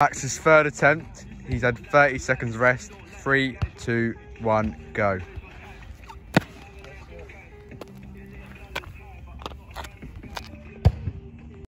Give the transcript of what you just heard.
Max's third attempt. He's had 30 seconds rest. Three, two, one, go.